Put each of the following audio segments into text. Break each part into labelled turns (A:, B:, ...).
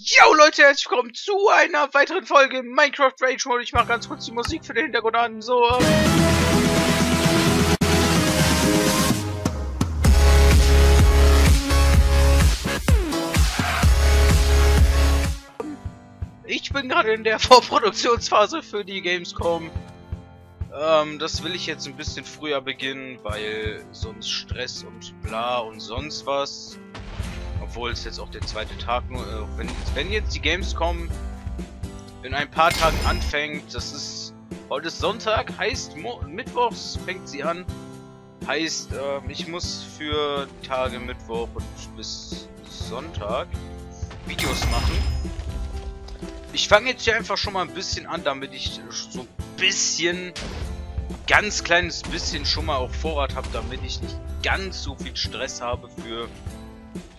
A: Yo Leute, herzlich willkommen zu einer weiteren Folge Minecraft Rage Mode. Ich mache ganz kurz die Musik für den Hintergrund an. So. Ich bin gerade in der Vorproduktionsphase für die Gamescom. Ähm, das will ich jetzt ein bisschen früher beginnen, weil sonst Stress und bla und sonst was. Obwohl es jetzt auch der zweite Tag nur, äh, wenn, wenn jetzt die Gamescom in ein paar Tagen anfängt, das ist, heute ist Sonntag, heißt Mo Mittwochs fängt sie an, heißt, äh, ich muss für Tage Mittwoch und bis Sonntag Videos machen. Ich fange jetzt hier einfach schon mal ein bisschen an, damit ich so ein bisschen, ganz kleines bisschen schon mal auf Vorrat habe, damit ich nicht ganz so viel Stress habe für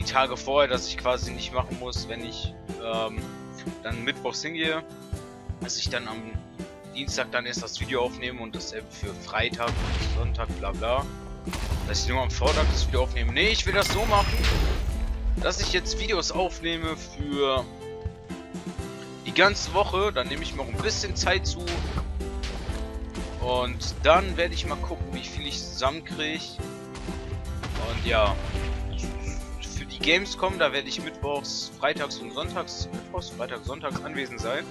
A: Tage vorher, dass ich quasi nicht machen muss, wenn ich ähm, dann mittwochs hingehe, dass ich dann am Dienstag dann erst das Video aufnehme und dasselbe für Freitag, Sonntag, bla bla. Dass ich nur am Vortag das Video aufnehme. Nee, ich will das so machen, dass ich jetzt Videos aufnehme für die ganze Woche. Dann nehme ich mir auch ein bisschen Zeit zu. Und dann werde ich mal gucken, wie viel ich zusammenkriege. Und ja, die Gamescom, da werde ich mittwochs, freitags und sonntags, mittwochs, freitags, sonntags anwesend sein.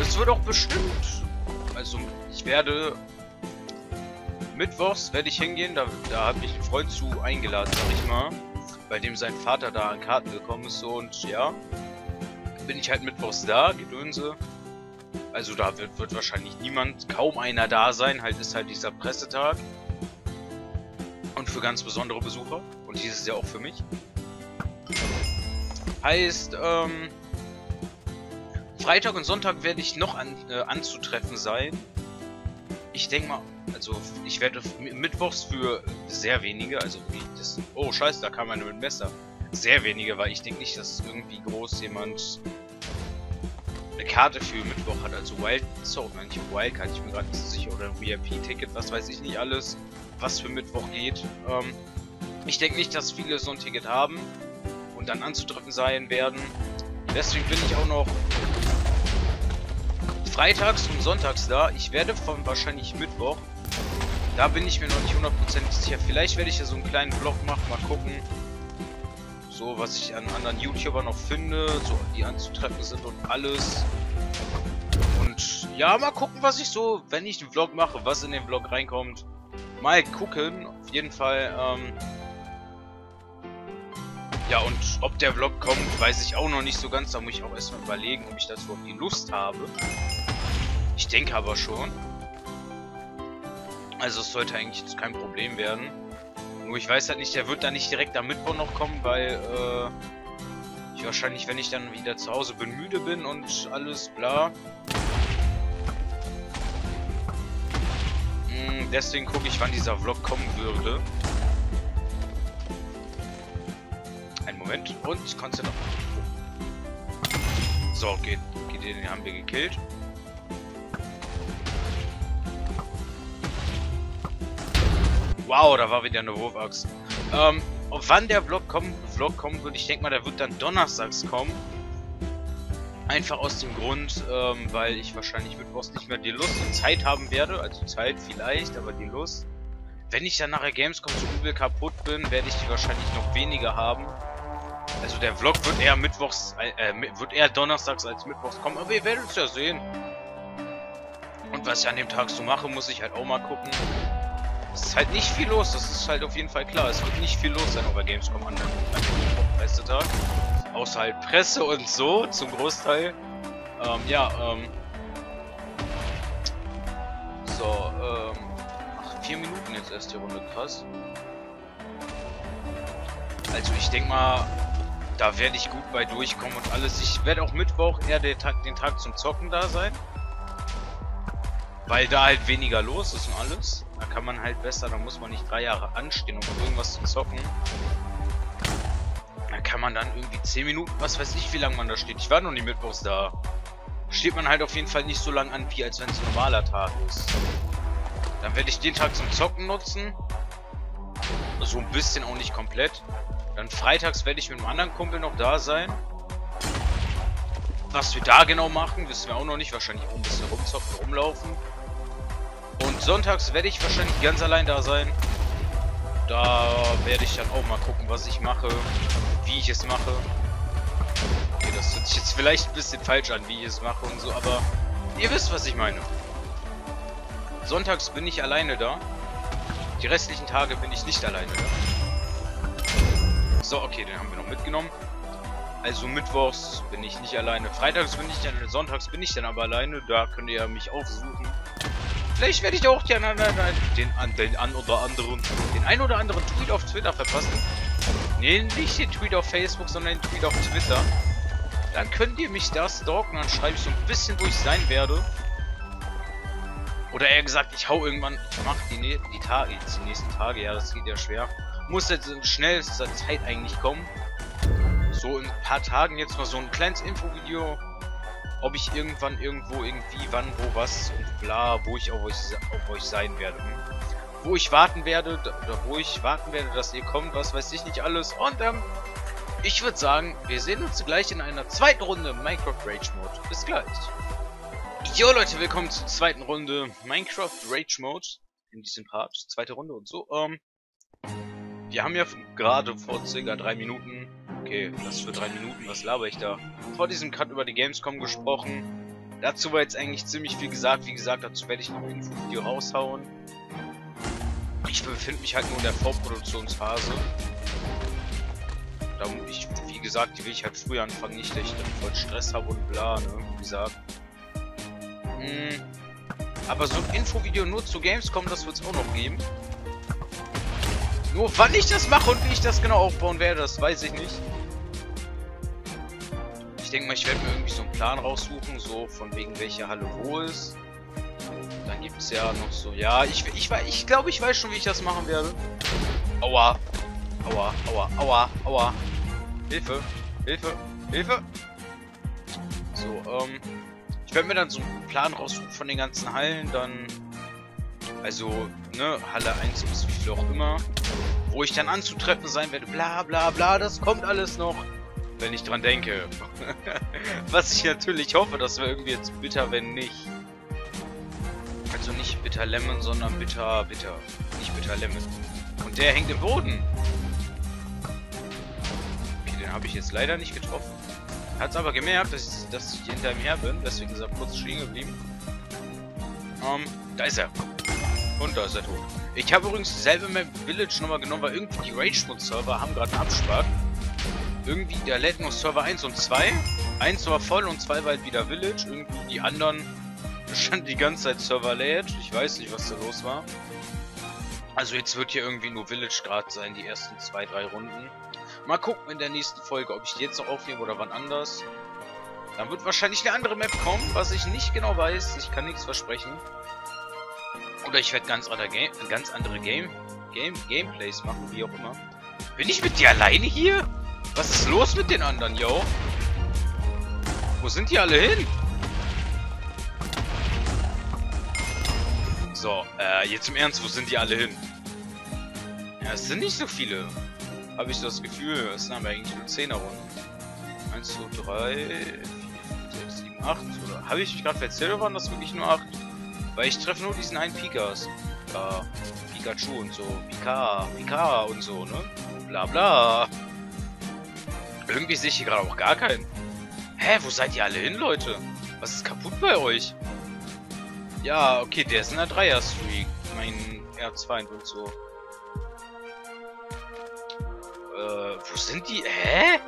A: Es wird auch bestimmt, also ich werde mittwochs werde ich hingehen, da, da habe ich einen Freund zu eingeladen, sag ich mal, bei dem sein Vater da an Karten gekommen ist und ja, bin ich halt mittwochs da, Gedönse. Also da wird, wird wahrscheinlich niemand, kaum einer da sein, halt ist halt dieser Pressetag. Und für ganz besondere Besucher. Und dieses Jahr auch für mich. Heißt, ähm, Freitag und Sonntag werde ich noch an, äh, anzutreffen sein. Ich denke mal, also ich werde mittwochs für sehr wenige, also wie das. Oh scheiße, da kam einer mit Messer. Sehr wenige, weil ich denke nicht, dass irgendwie groß jemand eine Karte für Mittwoch hat, also Wild, so, nein, nicht Wildcard, ich bin gerade nicht so sicher, oder ein VIP-Ticket, was weiß ich nicht alles, was für Mittwoch geht. Ähm, ich denke nicht, dass viele so ein Ticket haben und dann anzutreffen sein werden. Deswegen bin ich auch noch freitags und sonntags da. Ich werde von wahrscheinlich Mittwoch, da bin ich mir noch nicht hundertprozentig sicher. Vielleicht werde ich ja so einen kleinen Vlog machen, mal gucken. So, was ich an anderen YouTubern noch finde, so die anzutreffen sind und alles. Und ja, mal gucken, was ich so, wenn ich einen Vlog mache, was in den Vlog reinkommt. Mal gucken, auf jeden Fall, ähm... Ja, und ob der Vlog kommt, weiß ich auch noch nicht so ganz. Da muss ich auch erstmal überlegen, ob ich dazu auf die Lust habe. Ich denke aber schon. Also es sollte eigentlich kein Problem werden. Nur ich weiß halt nicht, der wird dann nicht direkt am Mittwoch noch kommen, weil äh, ich wahrscheinlich, wenn ich dann wieder zu Hause bin, müde bin und alles bla. Hm, deswegen gucke ich, wann dieser Vlog kommen würde. Moment und ich konnte noch. So, geht, geht den haben wir gekillt. Wow, da war wieder eine Wurfaxt. Ähm, wann der Vlog kommen, Vlog kommen wird, ich denke mal, der wird dann donnerstags kommen. Einfach aus dem Grund, ähm, weil ich wahrscheinlich mittwochs nicht mehr die Lust und Zeit haben werde. Also Zeit vielleicht, aber die Lust. Wenn ich dann nachher Gamescom so übel kaputt bin, werde ich die wahrscheinlich noch weniger haben. Also der Vlog wird eher mittwochs, äh, wird eher donnerstags als mittwochs kommen, aber ihr werdet es ja sehen. Und was ich an dem Tag so mache, muss ich halt auch mal gucken. Es ist halt nicht viel los, das ist halt auf jeden Fall klar. Es wird nicht viel los sein auf der Gamescom an dem Pressetag. Außer halt Presse und so, zum Großteil. Ähm, ja, ähm. So, ähm. Ach, vier Minuten jetzt erst die Runde, krass. Also ich denke mal, da werde ich gut bei durchkommen und alles. Ich werde auch Mittwoch eher den Tag, den Tag zum Zocken da sein. Weil da halt weniger los ist und alles. Da kann man halt besser, da muss man nicht drei Jahre anstehen, um irgendwas zu zocken. Da kann man dann irgendwie 10 Minuten, was weiß ich, wie lange man da steht. Ich war noch nie mittwochs da. Steht man halt auf jeden Fall nicht so lang an, wie als wenn es ein normaler Tag ist. Dann werde ich den Tag zum Zocken nutzen. So ein bisschen auch nicht komplett. Dann freitags werde ich mit einem anderen Kumpel noch da sein. was wir da genau machen, wissen wir auch noch nicht. Wahrscheinlich auch ein bisschen rumzocken, rumlaufen. Und sonntags werde ich wahrscheinlich ganz allein da sein. Da werde ich dann auch mal gucken, was ich mache, wie ich es mache. Okay, das hört sich jetzt vielleicht ein bisschen falsch an, wie ich es mache und so, aber ihr wisst, was ich meine. Sonntags bin ich alleine da. Die restlichen Tage bin ich nicht alleine da. So, okay, den haben wir noch mitgenommen. Also mittwochs bin ich nicht alleine. Freitags bin ich dann, sonntags bin ich dann aber alleine. Da könnt ihr mich aufsuchen. Vielleicht werde ich auch den, den, den an oder anderen, den ein oder anderen Tweet auf Twitter verpassen. Nee, nicht den Tweet auf Facebook, sondern den Tweet auf Twitter. Dann könnt ihr mich da stalken, dann schreibe ich so ein bisschen, wo ich sein werde. Oder eher gesagt, ich hau irgendwann, ich mach die, die Tage, die nächsten Tage, ja, das geht ja schwer. Muss jetzt in schnellster Zeit eigentlich kommen. So in ein paar Tagen jetzt mal so ein kleines Infovideo ob ich irgendwann irgendwo irgendwie wann wo was und bla, wo ich auf euch, auf euch sein werde. Hm? Wo ich warten werde, oder wo ich warten werde, dass ihr kommt, was weiß ich nicht alles. Und ähm, ich würde sagen, wir sehen uns gleich in einer zweiten Runde Minecraft Rage Mode. Bis gleich. Jo Leute, willkommen zur zweiten Runde Minecraft Rage Mode. In diesem Part. Zweite Runde und so. Ähm, wir haben ja gerade vor circa drei Minuten Okay, das für drei Minuten, was laber ich da? Vor diesem Cut über die Gamescom gesprochen. Dazu war jetzt eigentlich ziemlich viel gesagt. Wie gesagt, dazu werde ich noch ein Infovideo raushauen. Ich befinde mich halt nur in der Vorproduktionsphase. Da ich, wie gesagt, die will ich halt früher anfangen, nicht, dass ich dann voll Stress habe und bla, ne? Wie gesagt. Hm. Aber so ein Infovideo nur zu Gamescom, das wird es auch noch geben. Nur wann ich das mache und wie ich das genau aufbauen werde, das weiß ich nicht. Ich denke mal, ich werde mir irgendwie so einen Plan raussuchen, so von wegen welche Halle wo ist. Dann gibt es ja noch so, ja, ich, ich, ich glaube, ich weiß schon, wie ich das machen werde. Aua. Aua, aua, aua, aua. Hilfe, Hilfe, Hilfe. So, ähm, ich werde mir dann so einen Plan raussuchen von den ganzen Hallen, dann, also, ne, Halle 1 bis wie viel auch immer, wo ich dann anzutreffen sein werde, bla bla bla, das kommt alles noch wenn ich dran denke. Was ich natürlich hoffe, das wäre irgendwie jetzt bitter, wenn nicht. Also nicht bitter Lemon, sondern bitter, bitter. Nicht bitter Lemon. Und der hängt im Boden. Okay, den habe ich jetzt leider nicht getroffen. Hat es aber gemerkt, dass ich, dass ich hinter ihm her bin. Deswegen ist er kurz stehen geblieben. Ähm, da ist er. Und da ist er tot. Ich habe übrigens dieselbe Map Village nochmal genommen, weil irgendwie die Rage-Server haben gerade einen Abspark irgendwie, der lädt nur Server 1 und 2. 1 war voll und 2 war halt wieder Village. Irgendwie die anderen stand die ganze Zeit Server lädt. Ich weiß nicht, was da los war. Also jetzt wird hier irgendwie nur Village gerade sein, die ersten 2, 3 Runden. Mal gucken in der nächsten Folge, ob ich die jetzt noch aufnehme oder wann anders. Dann wird wahrscheinlich eine andere Map kommen, was ich nicht genau weiß. Ich kann nichts versprechen. Oder ich werde ganz, andere Game, ganz andere Game, Game, Gameplays machen, wie auch immer. Bin ich mit dir alleine hier? Was ist los mit den anderen, yo? Wo sind die alle hin? So, äh, jetzt im Ernst, wo sind die alle hin? Ja, es sind nicht so viele. Habe ich das Gefühl. Es sind aber eigentlich nur 10er Runden. 1, 2, 3, 4, 5, 6, 7, 8. Oder habe ich mich gerade verzählt oder waren das wirklich nur 8? Weil ich treffe nur diesen einen Pikas. Ja, Pikachu und so. Pika, Pika und so, ne? Bla bla. Irgendwie sehe ich hier gerade auch gar keinen. Hä, wo seid ihr alle hin, Leute? Was ist kaputt bei euch? Ja, okay, der ist in der Dreier-Streak. Mein R2 und so. Äh, wo sind die? Hä?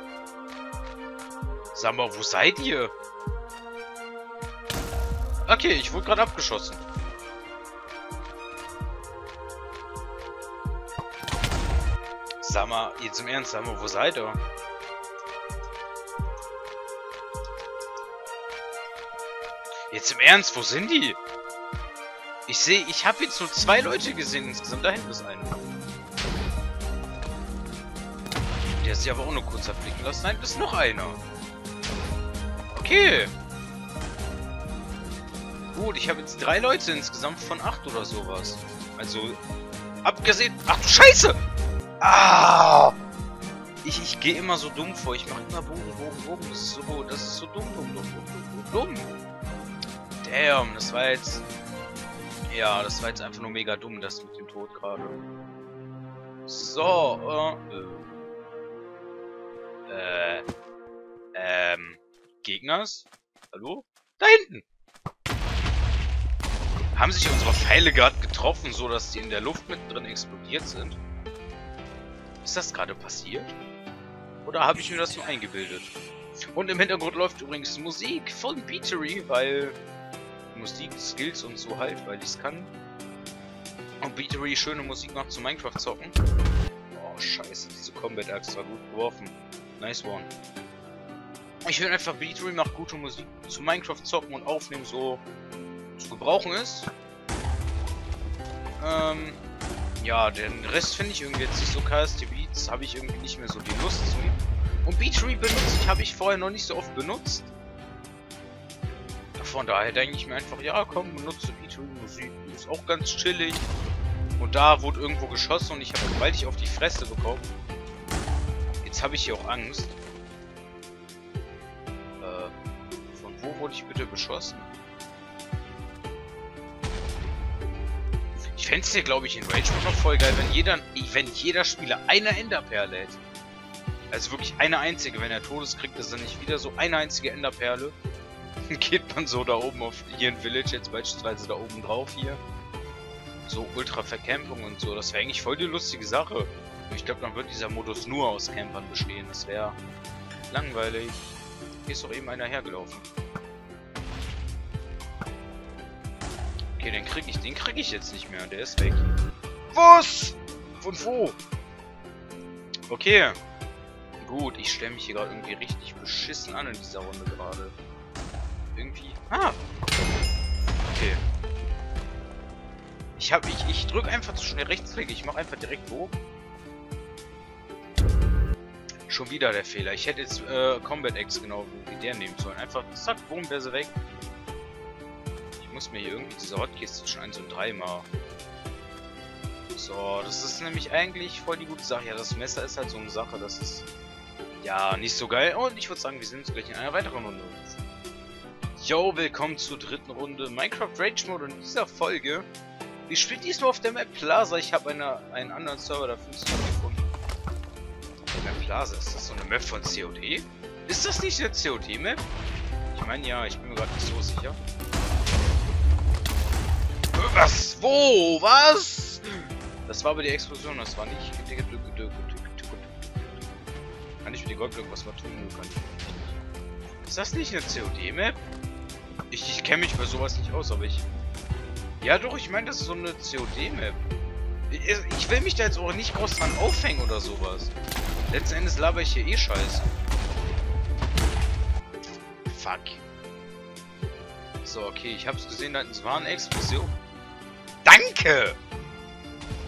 A: Sag mal, wo seid ihr? Okay, ich wurde gerade abgeschossen. Sag mal, jetzt im Ernst, sag mal, wo seid ihr? Jetzt im Ernst, wo sind die? Ich sehe, ich habe jetzt nur zwei Leute gesehen insgesamt. Da hinten ist einer. Der ist sich aber auch nur kurz erblicken lassen. Nein, ist noch einer. Okay. Gut, ich habe jetzt drei Leute insgesamt von acht oder sowas. Also, abgesehen... Ach du Scheiße! Ah! Ich, ich gehe immer so dumm vor. Ich mache immer Bogen, Bogen, Bogen. Das ist so, das ist so dumm, dumm, dumm, dumm, dumm, dumm. Damn, das war jetzt... Ja, das war jetzt einfach nur mega dumm, das mit dem Tod gerade. So, äh... Äh... Ähm... Gegners? Hallo? Da hinten! Haben sich unsere Pfeile gerade getroffen, so dass die in der Luft mittendrin explodiert sind? Ist das gerade passiert? Oder habe ich mir das nur eingebildet? Und im Hintergrund läuft übrigens Musik von Beatery, weil Musik, Skills und so halt, weil ich es kann. Und Beatery schöne Musik macht zu Minecraft zocken. Oh, scheiße, diese Combat Axe war gut geworfen. Nice one. Ich will einfach Beatery macht gute Musik zu Minecraft zocken und aufnehmen so zu gebrauchen ist. Ähm, ja, den Rest finde ich irgendwie jetzt nicht so KST Beats, habe ich irgendwie nicht mehr so die Lust zu. Und Beatree benutze ich, habe ich vorher noch nicht so oft benutzt. Von daher denke ich mir einfach, ja komm, benutze Beatree Musik, ist auch ganz chillig. Und da wurde irgendwo geschossen und ich habe gewaltig auf die Fresse bekommen. Jetzt habe ich hier auch Angst. Äh, von wo wurde ich bitte beschossen? Fände es hier, glaube ich, in Rage noch voll geil, wenn jeder, wenn jeder Spieler eine Enderperle hätte. Also wirklich eine einzige. Wenn er Todes kriegt, ist er nicht wieder so eine einzige Enderperle. Dann geht man so da oben auf hier in Village, jetzt beispielsweise da oben drauf hier. So ultra Vercampung und so. Das wäre eigentlich voll die lustige Sache. Ich glaube, dann wird dieser Modus nur aus Campern bestehen. Das wäre langweilig. Hier ist doch eben einer hergelaufen. Okay, den krieg ich, den krieg ich jetzt nicht mehr. Der ist weg. Was? Von wo? Okay. Gut, ich stelle mich hier gerade irgendwie richtig beschissen an in dieser Runde gerade. Irgendwie. Ah! Okay. Ich hab. Ich, ich drück einfach zu schnell Rechtsklick. Ich mach einfach direkt wo. Schon wieder der Fehler. Ich hätte jetzt äh, Combat X genau wie der nehmen sollen. Einfach zack, boom, wäre sie weg muss mir hier irgendwie diese zwischen 1 und 3 mal... So, das ist nämlich eigentlich voll die gute Sache. Ja, das Messer ist halt so eine Sache, das ist... Ja, nicht so geil. Und ich würde sagen, wir sind jetzt gleich in einer weiteren Runde. Yo, willkommen zur dritten Runde Minecraft Rage Mode und in dieser Folge... Wir spielen diesmal auf der Map Plaza. Ich habe eine, einen anderen Server dafür gefunden. Map Plaza, ist das so eine Map von COD? Ist das nicht eine COD-Map? Ich meine ja, ich bin mir gerade nicht so sicher. Was? Wo? Was? Das war aber die Explosion, das war nicht... Kann ich mit den Goldblöcken was mal tun? Ist das nicht eine COD-Map? Ich, ich kenne mich bei sowas nicht aus, aber ich... Ja doch, ich meine, das ist so eine COD-Map. Ich, ich will mich da jetzt auch nicht groß dran aufhängen oder sowas. Letzten Endes laber ich hier eh Scheiße. Fuck. So, okay, ich hab's gesehen, da war eine Explosion. Danke!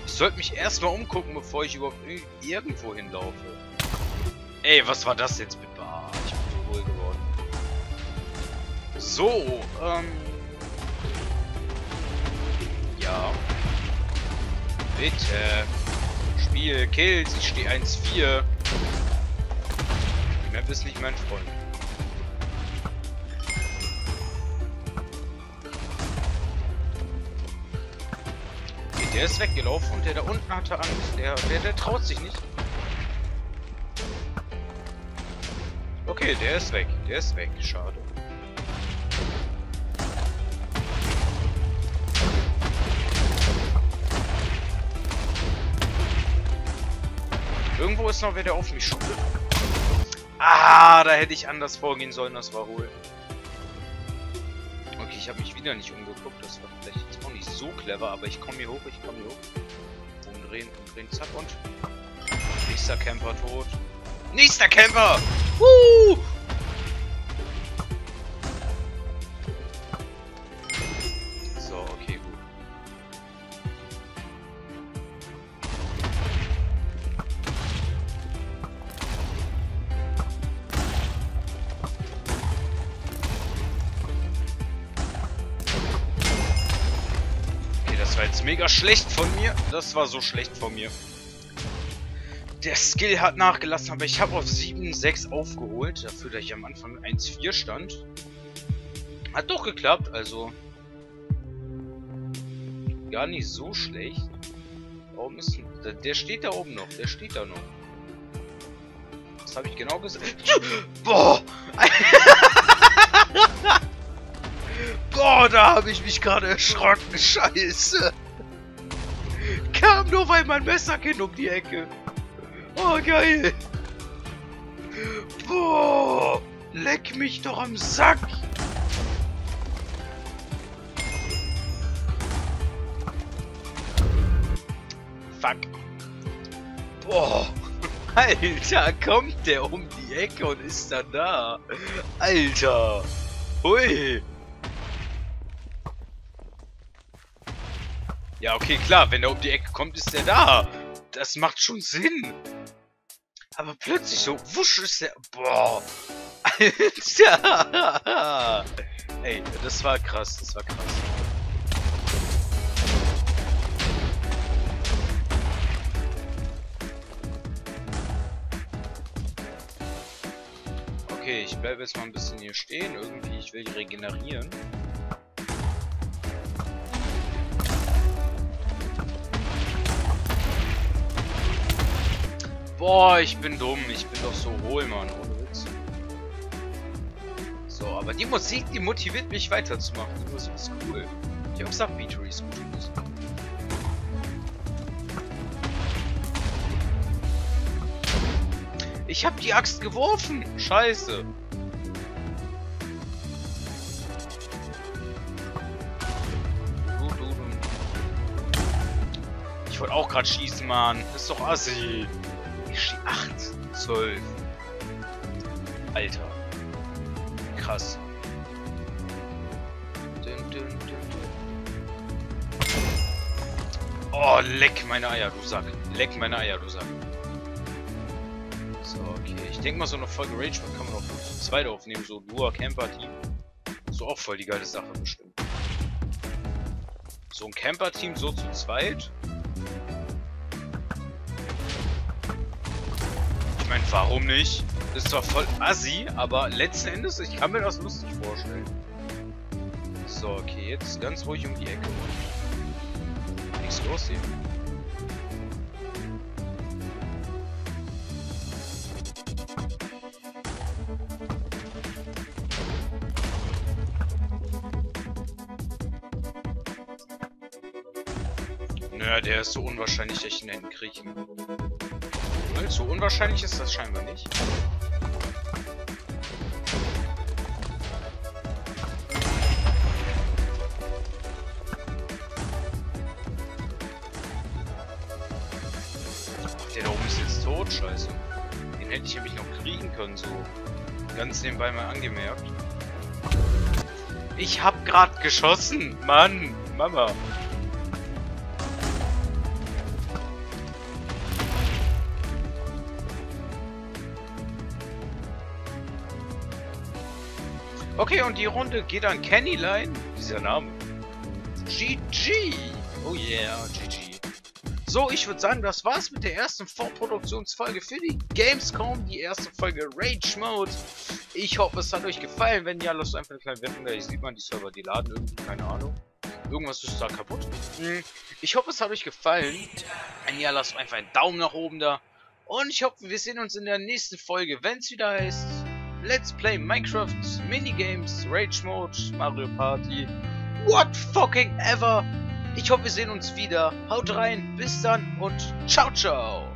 A: Ich sollte mich erstmal umgucken, bevor ich überhaupt irgendwo hinlaufe. Ey, was war das jetzt mit... Ah, ich bin wohl geworden. So, ähm... Ja. Bitte. Spiel, Kills, ich stehe 1-4. Die Map ist nicht mein Freund. Der ist weggelaufen und der da unten hatte Angst. Der, der, der traut sich nicht. Okay, der ist weg. Der ist weg. Schade. Irgendwo ist noch wer, der auf mich schubt. Ah, da hätte ich anders vorgehen sollen, das war wohl. Okay, ich habe mich wieder nicht umgeguckt, das war vielleicht auch nicht so clever, aber ich komme hier hoch, ich komme hier hoch. Umdrehen, umdrehen, zack und... Nächster Camper tot. Nächster Camper! Woo! Mega schlecht von mir. Das war so schlecht von mir. Der Skill hat nachgelassen, aber ich habe auf 7,6 aufgeholt, dafür, dass ich am Anfang 1,4 stand. Hat doch geklappt, also gar nicht so schlecht. Warum ist der, der steht da oben noch, der steht da noch. Was habe ich genau gesagt? Boah! Boah, da habe ich mich gerade erschrocken. Scheiße. Kam nur weil mein Messerkind um die Ecke. Oh, geil. Boah. Leck mich doch am Sack. Fuck. Boah. Alter, kommt der um die Ecke und ist dann da. Alter. Hui. Ja, okay, klar, wenn er um die Ecke kommt, ist er da. Das macht schon Sinn. Aber plötzlich so, wusch ist der... Boah. Alter. Ey, das war krass, das war krass. Okay, ich bleibe jetzt mal ein bisschen hier stehen. Irgendwie, ich will regenerieren. Boah, ich bin dumm. Ich bin doch so hohl, Mann. Ohne Witz. So, aber die Musik, die motiviert mich weiterzumachen. Die Musik ist cool. Ich hab gesagt, Beatery ist gute. Ich hab die Axt geworfen. Scheiße. Ich wollte auch gerade schießen, Mann. Ist doch assi. Ich schieße 8, 12. Alter. Krass. Dun, dun, dun, oh, leck meine Eier, du Sack. Leck meine Eier, du Sack. So, okay. Ich denke mal, so eine Folge Rage kann man auch zu zweit aufnehmen. So Duo Camper-Team. So auch voll die geile Sache bestimmt. So ein Camper-Team so zu zweit. Meine, warum nicht? Das ist zwar voll assi, aber letzten Endes, ich kann mir das lustig vorstellen. So, okay, jetzt ganz ruhig um die Ecke. Nichts los hier. Naja, der ist so unwahrscheinlich, dass ich ihn hinten kriege. So unwahrscheinlich ist das scheinbar nicht. Der da oben ist jetzt tot, scheiße. Den hätte ich nämlich noch kriegen können, so. Ganz nebenbei mal angemerkt. Ich hab grad geschossen! Mann! Mama! Okay, und die Runde geht an Kennyline. Dieser Name. GG. Oh yeah, GG. So, ich würde sagen, das war's mit der ersten Vorproduktionsfolge für die Gamescom. Die erste Folge Rage Mode. Ich hoffe, es hat euch gefallen. Wenn ja, lasst einfach eine kleine Wertung da. Hier sieht man die Server, die laden irgendwie, keine Ahnung. Irgendwas ist da kaputt. Hm. Ich hoffe, es hat euch gefallen. Wenn ja, lasst einfach einen Daumen nach oben da. Und ich hoffe, wir sehen uns in der nächsten Folge, wenn es wieder heißt... Let's Play Minecraft, Minigames, Rage Mode, Mario Party, what fucking ever. Ich hoffe, wir sehen uns wieder. Haut rein, bis dann und ciao, ciao.